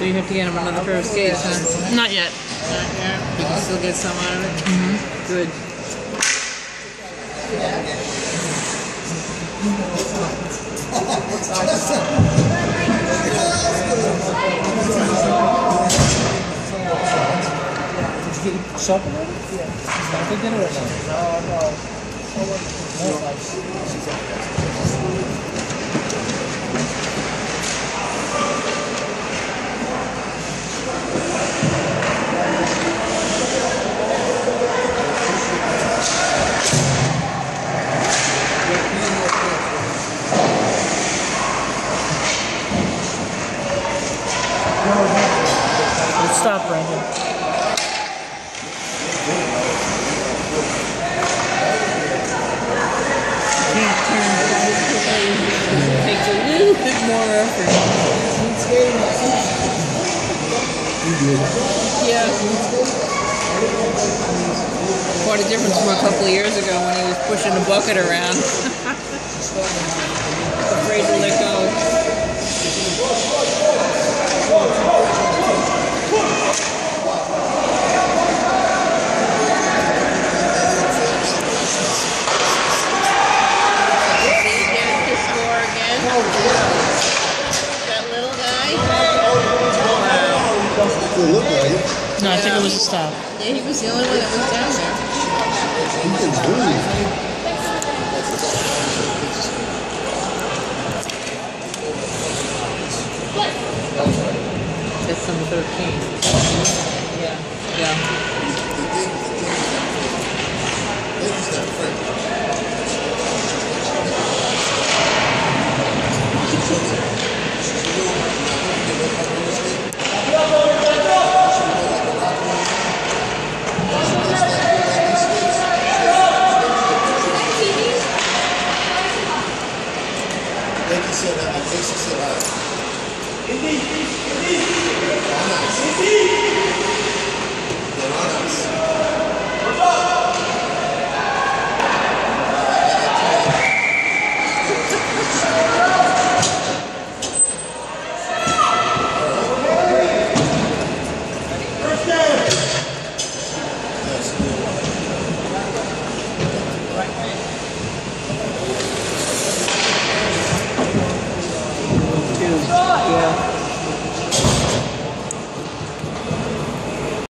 So you have to get him another pair of skates, huh? Not yet. Not yet. You can still get some out of it. Mm-hmm. Good. Shopping already? Yeah. For dinner or something? Let's stop, as quickly. Takes a little bit more effort. Yeah. Quite a difference from a couple of years ago when he was pushing a bucket around. Afraid to let go. Did he get to score again? That little guy? It looked like it. No, I think it was a stop. Yeah, he was the only one that was down there. He can do move. That's number 13. Yeah, yeah. Casey said, uh, Casey said, uh, They're on Yeah.